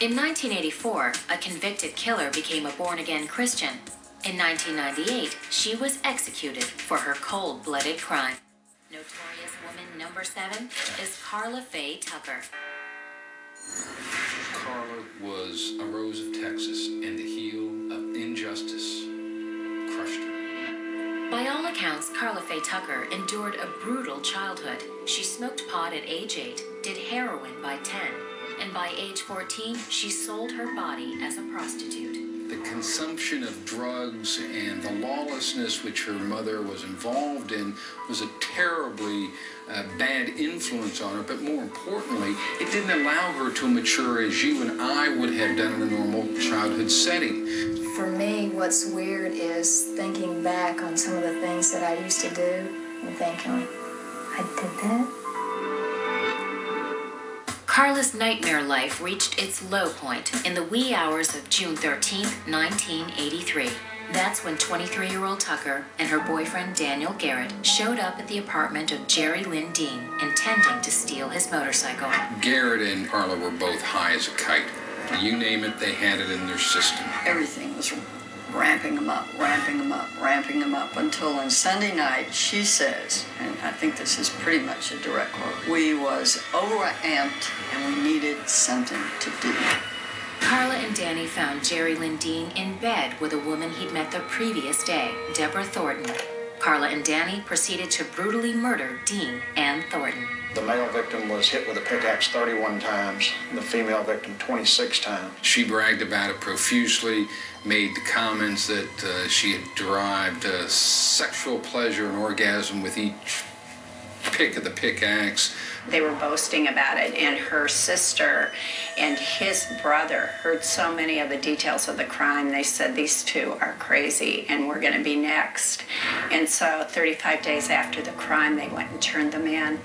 In 1984, a convicted killer became a born again Christian. In 1998, she was executed for her cold blooded crime. Notorious woman number seven is Karla Faye Tucker. Karla was a rose of Texas, and the heel of injustice crushed her. By all accounts, Karla Faye Tucker endured a brutal childhood. She smoked pot at age 8, did heroin by 10, and by age 14, she sold her body as a prostitute. The consumption of drugs and the lawlessness which her mother was involved in was a terribly uh, bad influence on her, but more importantly, it didn't allow her to mature as you and I would have done in a normal childhood setting. For me, what's weird is thinking back on some of the things that I used to do and thinking, I did that? Karla's nightmare life reached its low point in the wee hours of June 13, 1983. That's when 23 year old Tucker and her boyfriend Daniel Garrett showed up at the apartment of Jerry Lynn Dean, intending to steal his motorcycle. Garrett and Karla were both high as a kite. You name it, they had it in their system. Everything was ramping them up, ramping them up, ramping them up until on Sunday night she says, and I think this is pretty much a direct quote, we was overamped and we needed something to do. Karla and Danny found Jerry Lynn Dean in bed with a woman he'd met the previous day, Deborah Thornton. Karla and Danny proceeded to brutally murder Dean and Thornton. The male victim was hit with a pickaxe 31 times, the female victim 26 times. She bragged about it profusely, made the comments that uh, she had derived uh, sexual pleasure and orgasm with each pick of the pickaxe. They were boasting about it, and her sister and his brother heard so many of the details of the crime. They said these two are crazy, and we're going to be next. And so, 35 days after the crime, they went and turned them in.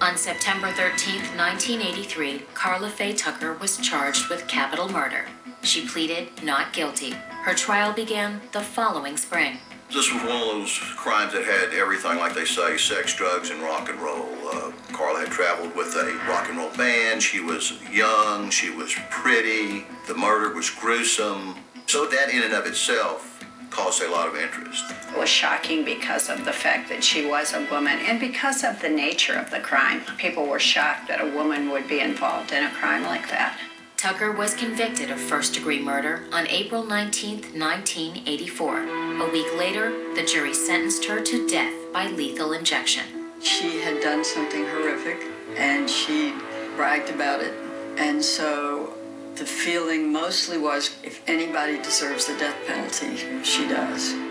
On September 13, 1983, Karla Faye Tucker was charged with capital murder. She pleaded not guilty. Her trial began the following spring. This was one of those crimes that had everything, like they say, sex, drugs, and rock and roll. Uh, Karla had traveled with a rock and roll band. She was young. She was pretty. The murder was gruesome. So that in and of itself caused a lot of interest. It was shocking because of the fact that she was a woman and because of the nature of the crime. People were shocked that a woman would be involved in a crime like that. Tucker was convicted of first degree murder on April 19, 1984. A week later, the jury sentenced her to death by lethal injection. She had done something horrific and she bragged about it. And so the feeling mostly was if anybody deserves the death penalty, she does.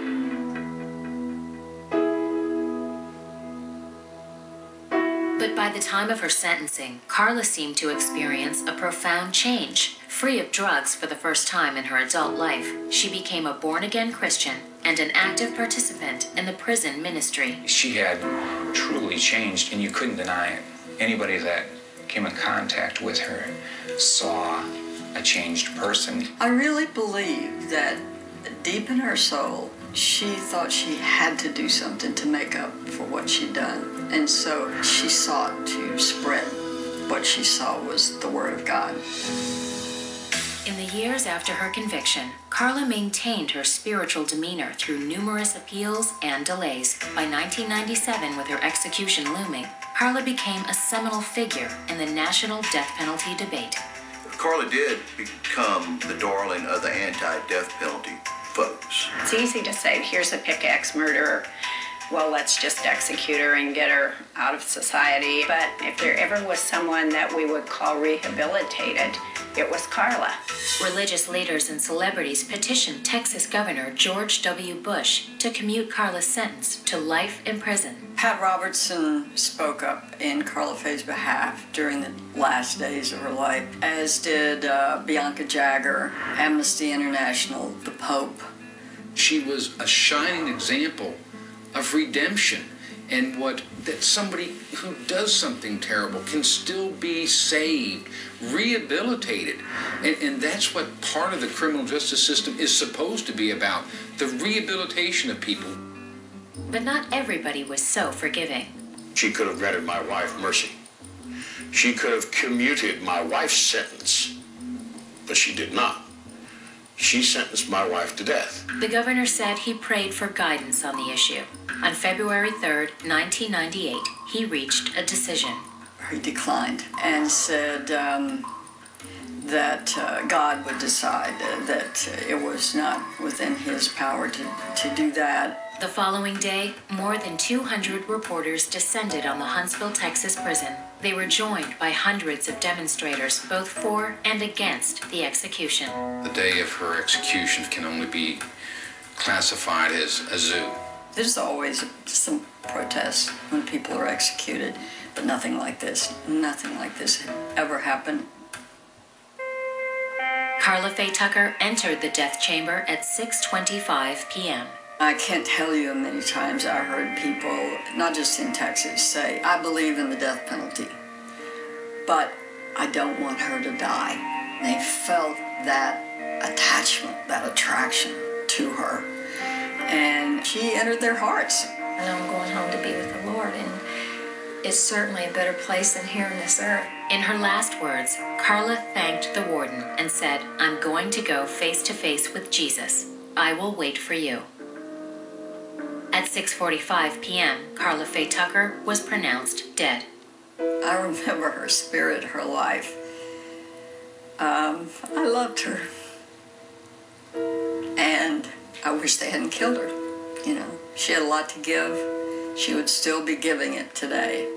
But by the time of her sentencing, Karla seemed to experience a profound change. Free of drugs for the first time in her adult life, she became a born again Christian and an active participant in the prison ministry. She had truly changed, and you couldn't deny it. Anybody that came in contact with her saw a changed person. I really believe that deep in her soul, she thought she had to do something to make up for what she'd done. And so she sought to spread what she saw was the Word of God. In the years after her conviction, Karla maintained her spiritual demeanor through numerous appeals and delays. By 1997, with her execution looming, Karla became a seminal figure in the national death penalty debate. Karla did become the darling of the anti-death penalty folks. It's easy to say, here's a pickaxe murderer. Well, let's just execute her and get her out of society. But if there ever was someone that we would call rehabilitated, it was Karla. Religious leaders and celebrities petitioned Texas Governor George W. Bush to commute Karla's sentence to life in prison. Pat Robertson spoke up in Karla Faye's behalf during the last days of her life, as did uh, Bianca Jagger, Amnesty International, the Pope. She was a shining example of redemption and what that somebody who does something terrible can still be saved, rehabilitated. And, and that's what part of the criminal justice system is supposed to be about the rehabilitation of people. But not everybody was so forgiving. She could have granted my wife mercy. She could have commuted my wife's sentence. but she did not. She sentenced my wife to death. The governor said he prayed for guidance on the issue. On February 3rd, 1998, he reached a decision. He declined and said um, that uh, God would decide uh, that it was not within his power to, to do that. The following day, more than 200 reporters descended on the Huntsville, Texas prison. They were joined by hundreds of demonstrators, both for and against the execution. The day of her execution can only be classified as a zoo. There's always some protests when people are executed, but nothing like this. Nothing like this had ever happened. Karla Faye Tucker entered the death chamber at 6:25 p.m. I can't tell you how many times I heard people, not just in Texas, say, I believe in the death penalty, but I don't want her to die. They felt that attachment, that attraction to her. And she entered their hearts. I know I'm going home to be with the Lord, and it's certainly a better place than here on this earth. In her last words, Karla thanked the warden and said, I'm going to go face to face with Jesus. I will wait for you. At 6:45 p.m., Karla Faye Tucker was pronounced dead. I remember her spirit, her life. Um, I loved her. And I wish they hadn't killed her. You know, she had a lot to give. She would still be giving it today.